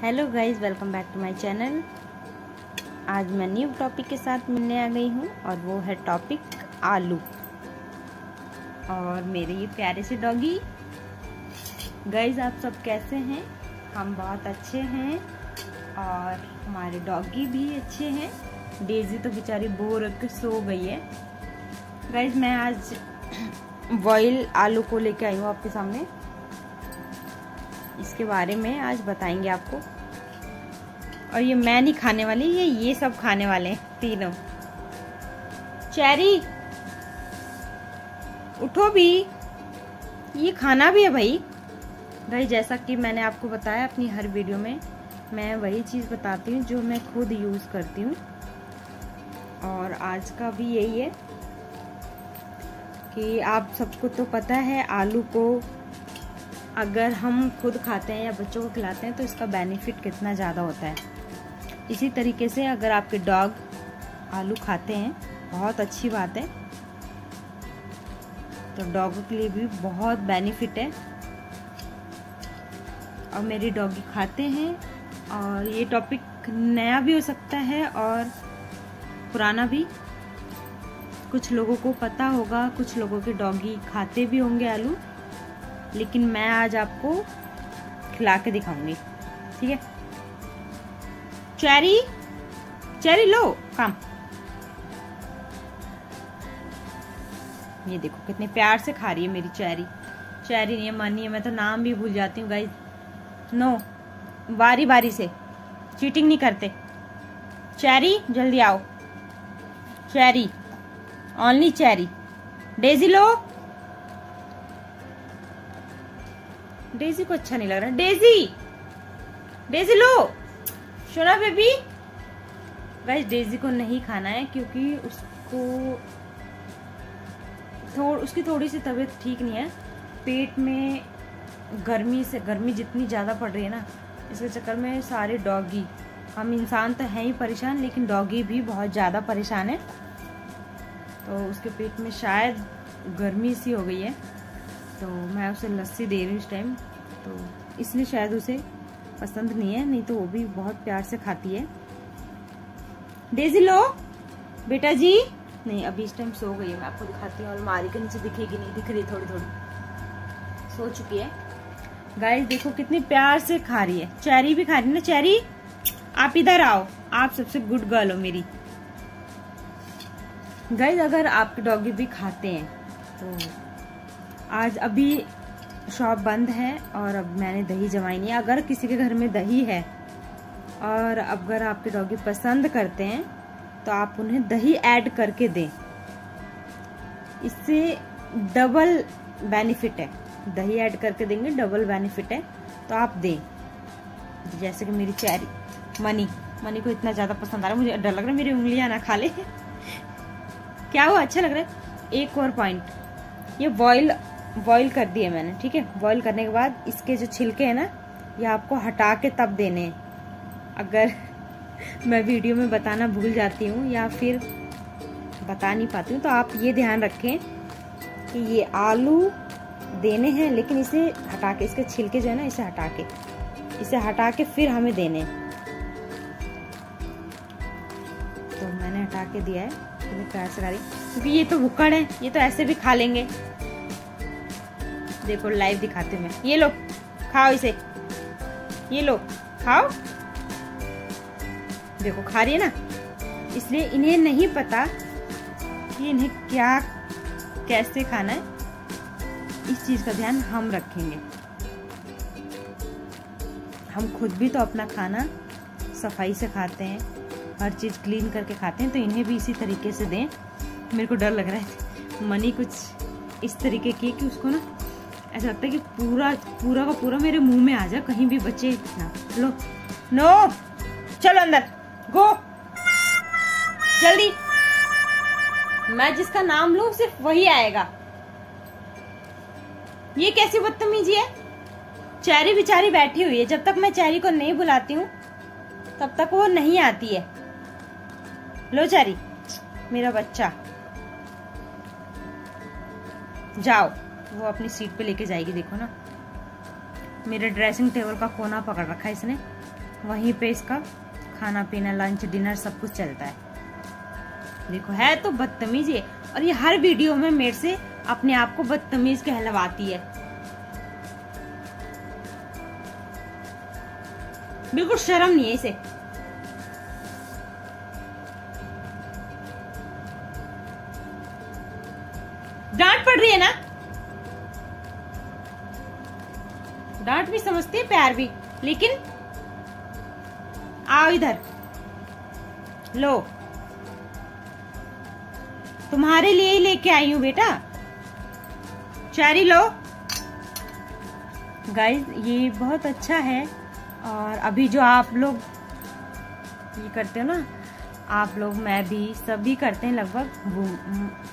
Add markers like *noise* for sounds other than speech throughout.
Hello guys welcome back to my channel आज मैं new topic के साथ मिलने आ गई हूँ और वो है टॉपिक आलू। और मेरे ये प्यारे से डॉगी गाइस आप सब कैसे हैं? हम बहुत अच्छे हैं और हमारे डॉगी भी अच्छे हैं। डेजी तो बेचारी बोर के सो गई है। गाइस मैं आज *coughs* बॉयल आलू को लेके आई हूँ आपके सामने। इसके बारे में आज बताएँगे आपको। और ये मैं नहीं खाने वाली, ये ये सब खाने वाले हैं, तीनों। चेरी, उठो भी। ये खाना भी है भाई। भाई, जैसा कि मैंने आपको बताया अपनी हर वीडियो में, मैं वही चीज़ बताती हूँ जो मैं खुद यूज़ करती हूँ। और आज का भी यही है कि आप सबको तो पता है आलू को अगर हम खुद खाते हैं या बच्चों को खिलाते हैं तो इसका बेनिफिट कितना ज़्यादा होता है? इसी तरीके से अगर आपके डॉग आलू खाते हैं, बहुत अच्छी बात है। तो डॉगों के लिए भी बहुत बेनिफिट है। और मेरे डॉगी खाते हैं, और ये टॉपिक नया भी हो सकता है और पुराना भी। कुछ लोगों को पता होगा, कुछ लोगों के डॉगी खाते भी होंगे आलू। लेकिन मैं आज आपको खिला के दिखाऊँगी। ठीक है? चेरी? चेरी लो, काम। ये देखो, कितने प्यार से खा रही है मेरी चेरी। चेरी नहीं मनी है, मैं तो नाम भी भूल जाती हूँ गाइज़ नो बारी बारी से। चीटिंग नहीं करते। चेरी, जल्दी आओ। Cherry only Cherry. डेजी लो। डेजी को अच्छा नहीं लग रहा। डेजी! डेजी, लो! शोना बेबी! गाइस, डेजी को नहीं खाना है क्योंकि उसको थोड़, उसकी थोड़ी सी तबीयत ठीक नहीं है। पेट में गर्मी से, गर्मी जितनी ज़्यादा पड़ रही है ना, इसके चक्कर में सारे डॉगी, हम इंसान तो हैं ही परेशान, लेकिन डॉगी भी बहुत ज़्यादा परेशान है। तो उसके पेट में शायद गर्मी सी हो गई है। तो मैं उसे लस्सी दे रही हूँ इस टाइम तो इसलिए शायद उसे पसंद नहीं है, नहीं तो वो भी बहुत प्यार से खाती है। डेजी लो, बेटा जी। नहीं, अभी इस टाइम सो गई है, मैं आपको दिखाती हूँ अलमारी के नीचे दिखेगी, नहीं दिख रही थोड़ी थोड़ी सो चुकी है। गाइस देखो कितनी प्यार से खा रही है। चेरी भी खा रही है ना, चेरी? आप इधर आओ, आप सबसे गुड गर्ल हो मेरी। गाइस अगर आपके डॉगी भी खाते हैं तो आज अभी शॉप बंद है और अब मैंने दही जमाई नहीं अगर किसी के घर में दही है और अगर आपके डॉगी पसंद करते हैं तो आप उन्हें दही ऐड करके दें। इससे डबल बेनिफिट है। दही ऐड करके देंगे, डबल बेनिफिट है। तो आप दें। जैसे कि मेरी चेरी, मनी। मनी को इतना ज़्यादा पसंद आ रहा है, मुझे डर लग रहा है, मेरी उंगलियाँ ना खा ले। *laughs* क्या हुआ? अच्छा लग रहा है। एक और पॉइंट ये बॉयल बॉईल कर दिए मैंने, ठीक है? बॉईल करने के बाद इसके जो छिलके हैं ना, ये आपको हटा के तब देने हैं। अगर *laughs* मैं वीडियो में बताना भूल जाती हूँ या फिर बता नहीं पाती हूँ तो आप ये ध्यान रखें कि ये आलू देने हैं, लेकिन इसे हटा के, इसके छिलके जो है ना, इसे हटा के, इसे हटा के फिर हमें देने तो मैंने हटा के दिया है। क्योंकि ये तो भुक्कड़ है, ये तो ऐसे भी खा लेंगे। देखो लाइव दिखाते मैं। ये लो, खाओ इसे। ये लो, खाओ। देखो, खा रही है ना? इसलिए इन्हें नहीं पता कि इन्हें क्या, कैसे खाना है। इस चीज़ का ध्यान हम रखेंगे। हम खुद भी तो अपना खाना सफ़ाई से खाते हैं, हर चीज़ क्लीन करके खाते हैं तो इन्हें भी इसी तरीके से दें। मेरे को डर लग रहा है। मनी कुछ इस तरीके की कि उसको ना ऐसा लगता है कि पूरा पूरा का पूरा मेरे मुँह में आ जाए, कहीं भी बचे ना। लो नो चलो अंदर। गो जल्दी। मैं जिसका नाम लू, सिर्फ़ वही आएगा। ये कैसी बदतमीजी है? चेरी बिचारी बैठी हुई है। जब तक मैं चेरी को नहीं बुलाती हूँ, तब तक वो नहीं आती है। लो चेरी। मेरा बच्चा। जाओ। वो अपनी सीट पे लेके जाएगी, देखो ना। मेरे ड्रेसिंग टेबल का कोना पकड़ रखा है इसने। वहीं पे इसका खाना पीना लंच डिनर सब कुछ चलता है। देखो, है तो बदतमीज है और ये हर वीडियो में मेरे से अपने आप को बदतमीज कहलवाती है। बिल्कुल शर्म नहीं है इसे डांट पड़ रही है ना डांट भी समझती है, प्यार भी। लेकिन, आओ इधर। लो। तुम्हारे लिए ही लेके आई हूँ बेटा। चैरी, लो। गाइस ये बहुत अच्छा है, और अभी जो आप लोग ये करते हो ना, आप लोग, मैं भी सभी करते हैं लगभग।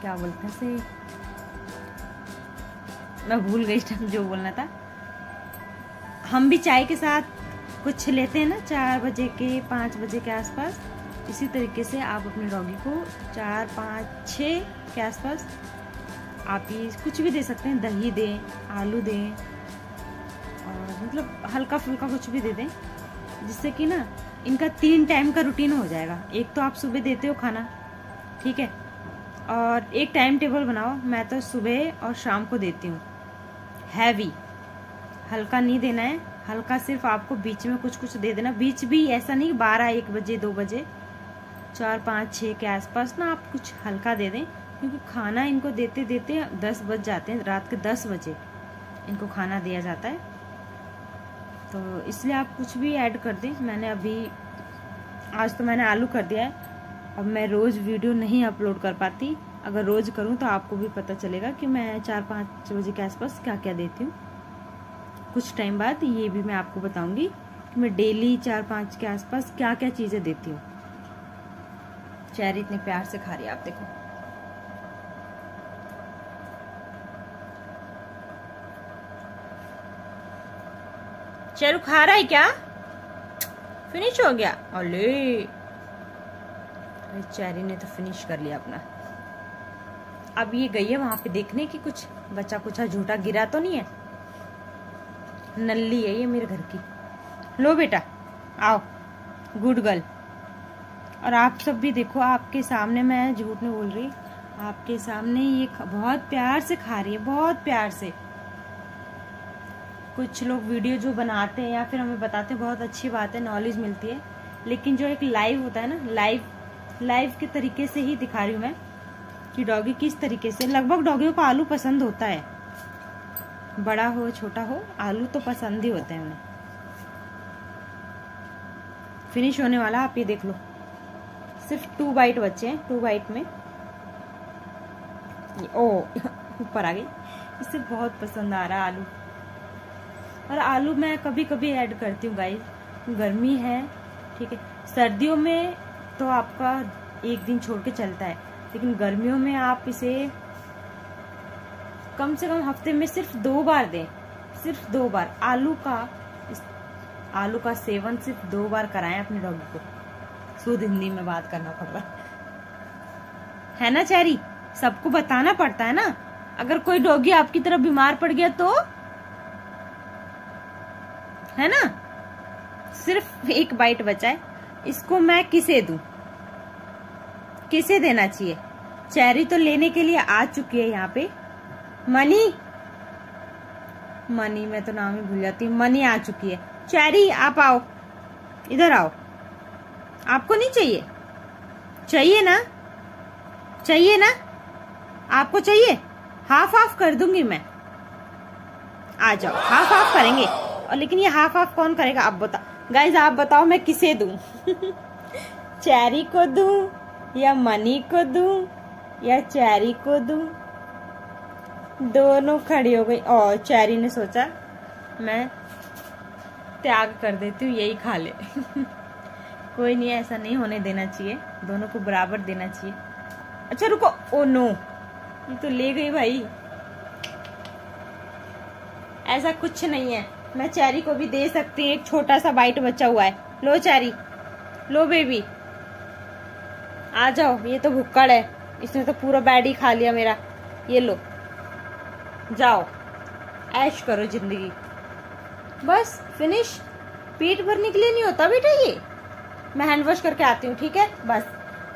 क्या बोलते हैं से मैं भूल गई, *laughs* जो बोलना था। हम भी चाय के साथ कुछ लेते हैं ना, चार बजे के, पाँच बजे के आसपास। इसी तरीके से आप अपने डॉगी को चार, पाँच छ के आसपास आप ये कुछ भी दे सकते हैं। दही दें, आलू दें, और मतलब हल्का फुल्का कुछ भी दे दें, जिससे कि ना इनका तीन टाइम का रूटीन हो जाएगा। एक तो आप सुबह देते हो खाना, ठीक है? और एक टाइम टेबल बनाओ, मैं तो सुबह और शाम को देती हूँ। हैवी। हल्का नहीं देना है। हल्का सिर्फ़ आपको बीच में कुछ कुछ दे देना। बीच भी ऐसा नहीं बारह, एक बजे, दो बजे, चार, पाँच छः के आसपास ना आप कुछ हल्का दे दें। क्योंकि खाना इनको देते देते दस बज जाते हैं, रात के दस बजे इनको खाना दिया जाता है। तो इसलिए आप कुछ भी ऐड कर दें। मैंने अभी, आज तो मैंने आलू कर दिया है। अब मैं रोज़ वीडियो नहीं अपलोड कर पाती। अगर रोज़ करूँ तो आपको भी पता चलेगा कि मैं चार, पाँच बजे के आसपास क्या क्या देती हूँ। कुछ टाइम बाद ये भी मैं आपको बताऊँगी कि मैं डेली चार पाँच के आसपास क्या क्या चीज़ें देती हूँ। चेरी इतने प्यार से खा रही है, आप देखो। चेरू खा रहा है क्या? फिनिश हो गया? अले। चेरी ने तो फिनिश कर लिया अपना। अब ये गई है वहाँ पे देखने की कुछ बच्चा कुछ झूठा गिरा तो नहीं है? नल्ली है ये मेरे घर की। लो बेटा, आओ गुड गर्ल और आप सब भी देखो, आपके सामने मैं झूठ नहीं बोल रही, आपके सामने ये बहुत प्यार से खा रही है, बहुत प्यार से। कुछ लोग वीडियो जो बनाते हैं या फिर हमें बताते हैं, बहुत अच्छी बात है नॉलेज मिलती है। लेकिन जो एक लाइव होता है ना लाइव लाइव के तरीके से ही दिखा रही हूँ मैं कि डॉगी किस तरीके से, लगभग डॉगियों को आलू पसंद होता है। बड़ा हो, छोटा हो, आलू तो पसंद ही होते हैं उन्हें। फिनिश होने वाला, आप ये देख लो। सिर्फ़ टू बाइट बचे हैं टू बाइट में। ओ, *laughs* ऊपर आ गई। इसे बहुत पसंद आ रहा आलू। और आलू मैं कभी कभी ऐड करती हूँ गाइस गर्मी है, ठीक है। सर्दियों में तो आपका एक दिन छोड़ के चलता है। लेकिन गर्मियों में आप इसे कम से कम हफ़्ते में सिर्फ़ दो बार दें। सिर्फ़ दो बार। आलू का आलू का सेवन सिर्फ़ दो बार कराएँ अपने डॉगी को। शुद्ध हिंदी में बात करना पड़ रहा है। ना, चैरी? सबको बताना पड़ता है ना? अगर कोई डॉगी आपकी तरफ़ बीमार पड़ गया तो? है ना? सिर्फ़ एक बाइट बचा है इसको मैं किसे दू? किसे देना चाहिए? चेरी तो लेने के लिए आ चुकी है यहाँ पे। मनी? मनी, मैं तो नाम ही भूल जाती हूँ। मनी आ चुकी है। चैरी, आप आओ। इधर आओ। आपको नहीं चाहिए? चाहिए ना? चाहिए ना? आपको चाहिए? हाफ़ हाफ़ कर दूँगी मैं। आ जाओ। हाफ़ हाफ़ करेंगे। और लेकिन ये हाफ़ हाफ़ कौन करेगा, आप बताओ गाइज़ आप बताओ, मैं किसे दू? *laughs* चैरी को दू या मनी को दू या चैरी को दू? दोनों खड़ी हो गई। और चैरी ने सोचा, मैं त्याग कर देती हूँ, यही खा ले। *laughs* कोई नहीं, ऐसा नहीं होने देना चाहिए। दोनों को बराबर देना चाहिए। अच्छा रुको। Oh no. ये तो ले गई भाई। ऐसा कुछ नहीं है। मैं चैरी को भी दे सकती हूँ। एक छोटा सा बाइट बचा हुआ है। लो चैरी। लो बेबी। आ जाओ। ये तो भुक्कड़ है। इसने तो पूरा बैड ही खा लिया मेरा। ये लो। जाओ, ऐश करो ज़िंदगी। बस फिनिश पेट भरने के लिए नहीं होता बेटा ये? मैं हैंड वॉश करके आती हूँ, ठीक है? बस।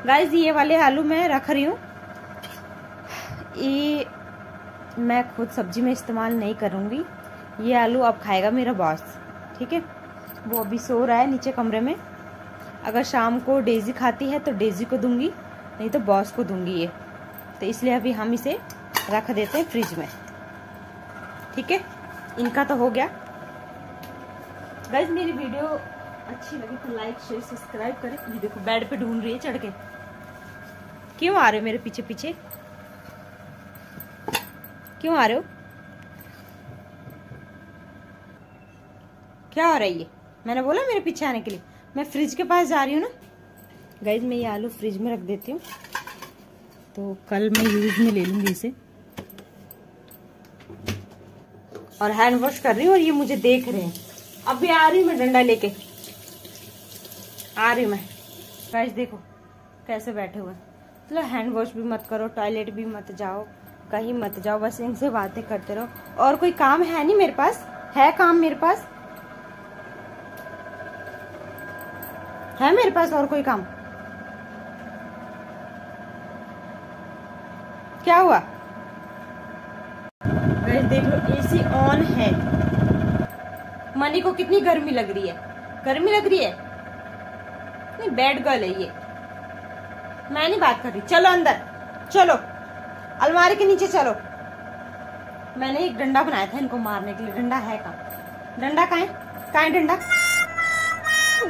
गाइज़ ये वाले आलू मैं रख रही हूँ। ये मैं खुद सब्ज़ी में इस्तेमाल नहीं करूँगी। ये आलू अब खाएगा मेरा बॉस ठीक है? वो अभी सो रहा है नीचे कमरे में। अगर शाम को डेजी खाती है तो डेजी को दूँगी, नहीं तो बॉस को दूँगी ये। तो इसलिए अभी हम इसे रख देते हैं फ्रिज में। ठीक है? इनका तो हो गया। गाइज़ मेरी वीडियो अच्छी लगी तो लाइक शेयर सब्सक्राइब करें। ये देखो बेड पे ढूंढ रही है चढ़ के। क्यों आ रहे हो मेरे पीछे पीछे क्यों आ रहे हो? क्या हो रहा है ये? मैंने बोला मेरे पीछे आने के लिए। मैं फ्रिज के पास जा रही हूँ ना। गाइज़ मैं ये आलू फ्रिज में रख देती हूँ। तो कल मैं यूज़ में ले लूँगी इसे। और हैंड वॉश कर रही हूँ और ये मुझे देख रहे हैं। अभी आ रही हूँ मैं डंडा लेके। आ रही हूँ मैं। गाइज़ देखो, कैसे बैठे हुए मतलब हैंड वॉश भी मत करो टॉयलेट भी मत जाओ, कहीं मत जाओ, बस इनसे बातें करते रहो। और कोई काम है नहीं मेरे पास? है काम मेरे पास? है मेरे पास और कोई काम? क्या हुआ? देख एसी ऑन है। मनी को कितनी गर्मी लग रही है? गर्मी लग रही है? नहीं बैड गर्ल है ये। मैं नहीं बात कर रही। चलो अंदर। चलो। अलमारी के नीचे चलो। मैंने एक डंडा बनाया था इनको मारने के लिए। डंडा है कहा? डंडा कहा है? कहा है डंडा?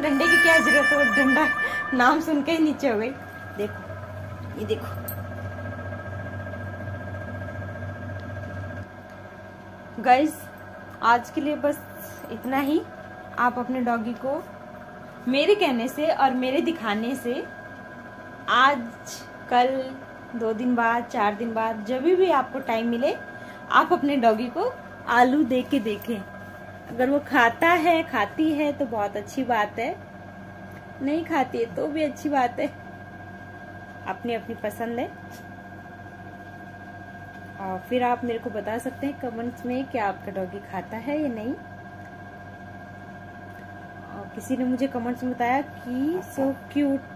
डंडे की क्या ज़रूरत है? डंडा नाम सुन के ही नीचे हो गई। देखो, ये देखो। गाइस आज के लिए बस इतना ही। आप अपने डॉगी को मेरे कहने से और मेरे दिखाने से आज, कल, दो दिन बाद, चार दिन बाद, जब भी आपको टाइम मिले, आप अपने डॉगी को आलू दे के देखें। अगर वो खाता है, खाती है तो बहुत अच्छी बात है। नहीं खाती है तो भी अच्छी बात है। अपनी अपनी पसंद है। और फिर आप मेरे को बता सकते हैं कमेंट्स में कि आपका डॉगी खाता है या नहीं? और किसी ने मुझे कमेंट्स में बताया कि so cute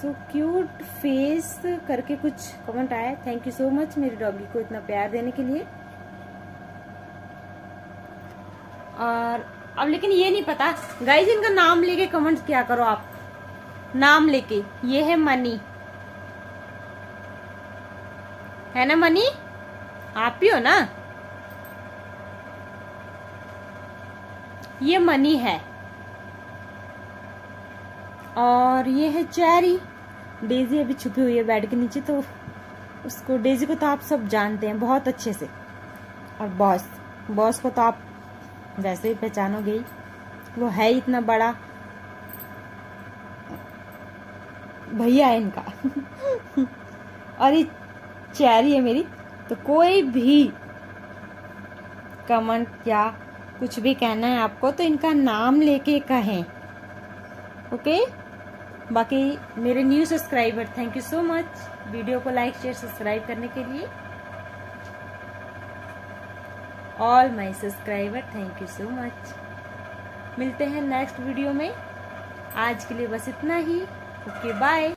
so cute face करके कुछ कमेंट आया थैंक यू सो मच मेरे डॉगी को इतना प्यार देने के लिए। और अब लेकिन ये नहीं पता। गाइज़ इनका नाम लेके कमेंट क्या करो आप? नाम लेके। ये है मनी है ना, मनी? आप ही हो ना? ये मनी है। और ये है चेरी। डेजी अभी छुपी हुई है बेड के नीचे तो उसको, डेजी को तो आप सब जानते हैं, बहुत अच्छे से। और बॉस बॉस को तो आप वैसे ही पहचानोगे ही। वो है इतना बड़ा। भैया इनका। *laughs* और ये चेरी है मेरी तो कोई भी कमेंट या कुछ भी कहना है आपको तो इनका नाम लेके कहें। ओके? बाकी मेरे new subscriber thank you so much video को लाइक शेयर सब्सक्राइब करने के लिए। All my subscriber thank you so much मिलते हैं नेक्स्ट वीडियो में। आज के लिए बस इतना ही। Okay bye